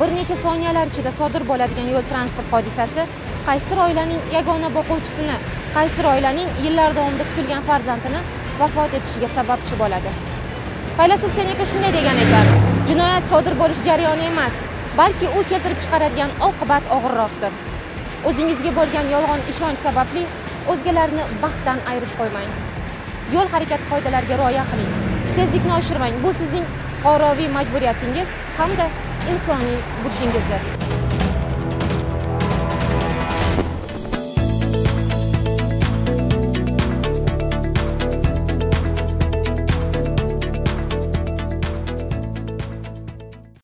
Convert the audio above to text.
bir necha soniyalar ichida sodir bo'ladigan yo'l transport hodisasi qaysidir oilaning yagona boquvchisini qaysidir oilaning yillar davomida kutilgan farzandini vafot etishiga sababchi bo'ladi. Faylasuf seneka shunday degan ekan jinoyat sodir bo'lish jarayoni emas balki u keltirib chiqaradigan oqibat og'irroqdir. O'zingizga bo'lgan yolg'on ishonch sababli o'zgalarni baxtdan ayirib qo'ymang. Yo'l harakati qoidalariga rioya qiling. Tezlikni oshirmang. Bu sizning fuqaroviy majburiyatingiz hamda insoniy burchingizdir